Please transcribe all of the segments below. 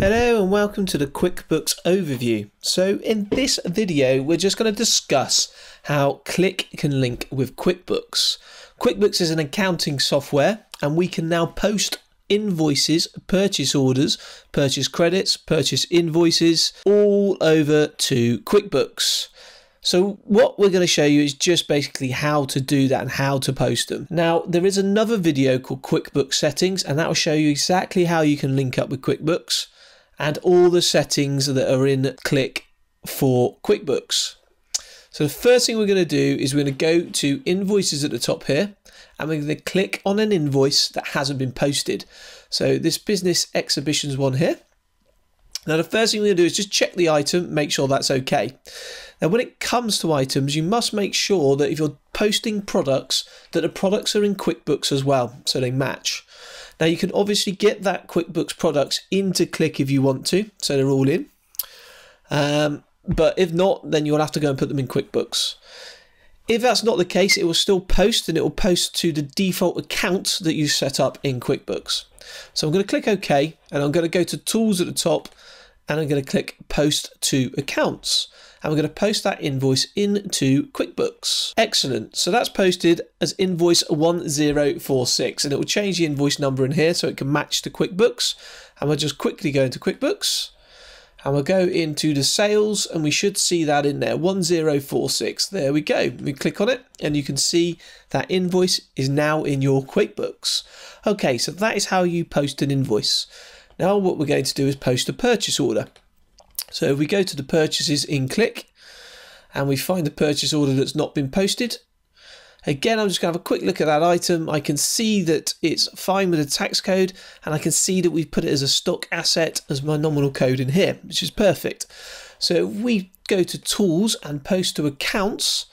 Hello and welcome to the QuickBooks overview. So in this video we're just going to discuss how Clik can link with QuickBooks. QuickBooks is an accounting software and we can now post invoices, purchase orders, purchase credits, purchase invoices all over to QuickBooks. So what we're going to show you is just basically how to do that and how to post them. Now there is another video called QuickBooks settings and that will show you exactly how you can link up with QuickBooks and all the settings that are in Clik for QuickBooks. So the first thing we're going to do is we're going to go to invoices at the top here and we're going to click on an invoice that hasn't been posted. So this business exhibitions one here. Now the first thing we're going to do is just check the item, make sure that's okay. Now when it comes to items, you must make sure that if you're posting products, that the products are in QuickBooks as well, so they match. Now you can obviously get that QuickBooks products into Clik if you want to, so they're all in. Um, but if not, then you'll have to go and put them in QuickBooks. If that's not the case, it will still post and it will post to the default account that you set up in QuickBooks. So I'm going to click OK and I'm going to go to Tools at the top and I'm going to click Post to Accounts and we're going to post that invoice into QuickBooks. Excellent. So that's posted as invoice 1046 and it will change the invoice number in here so it can match to QuickBooks. And we'll just quickly go into QuickBooks and we'll go into the sales and we should see that in there 1046 there we go we click on it and you can see that invoice is now in your QuickBooks okay so that is how you post an invoice now what we're going to do is post a purchase order so we go to the purchases in Clik and we find the purchase order that's not been posted, Again, I'm just going to have a quick look at that item. I can see that it's fine with the tax code and I can see that we've put it as a stock asset as my nominal code in here, which is perfect. So we go to tools and post to accounts,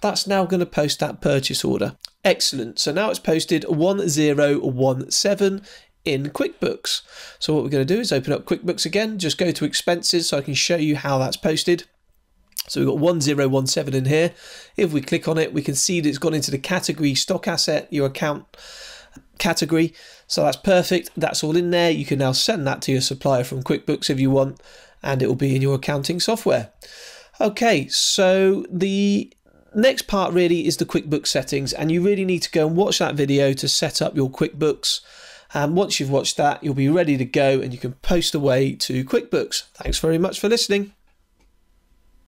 that's now going to post that purchase order. Excellent. So now it's posted 1017 in QuickBooks. So what we're going to do is open up QuickBooks again, just go to expenses so I can show you how that's posted. So we've got 1017 in here. If we click on it, we can see that it's gone into the category stock asset, your account category. So that's perfect. That's all in there. You can now send that to your supplier from QuickBooks if you want, and it will be in your accounting software. Okay, so the next part really is the QuickBooks settings, and you really need to go and watch that video to set up your QuickBooks. And once you've watched that, you'll be ready to go and you can post away to QuickBooks. Thanks very much for listening.